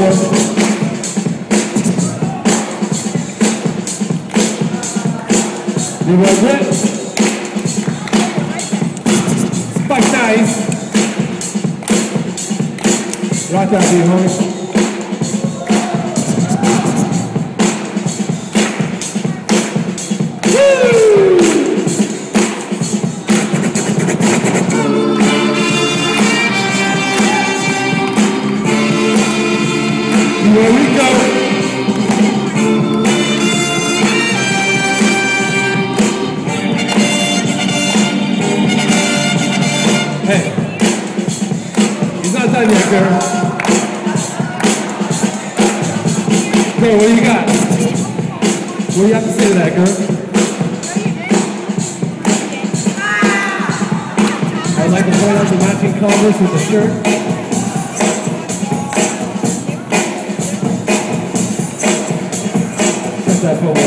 You want it? Spike nice. Rock out, D, homie. He's not done yet, girl. Girl, what do you got? What do you have to say to that, girl? I'd like to point out the matching Converse with the shirt. That photo.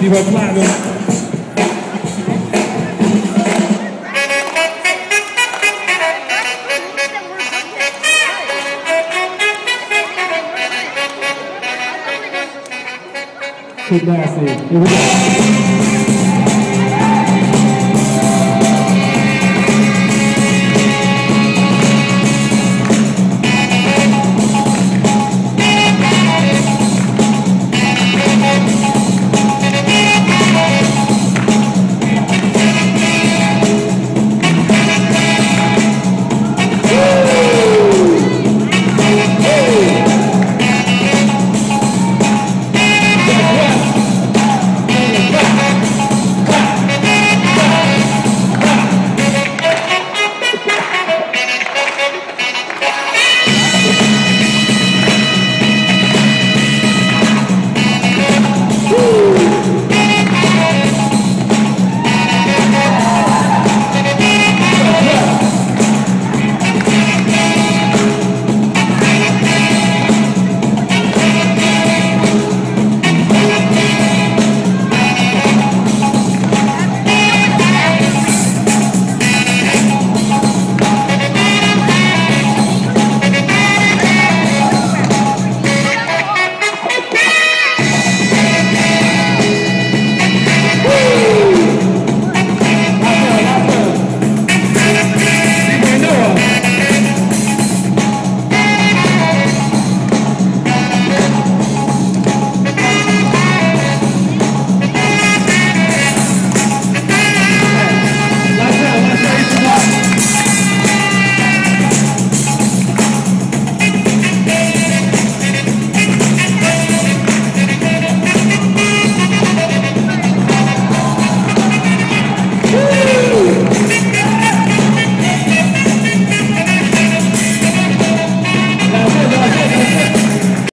Viva Platinum. Go.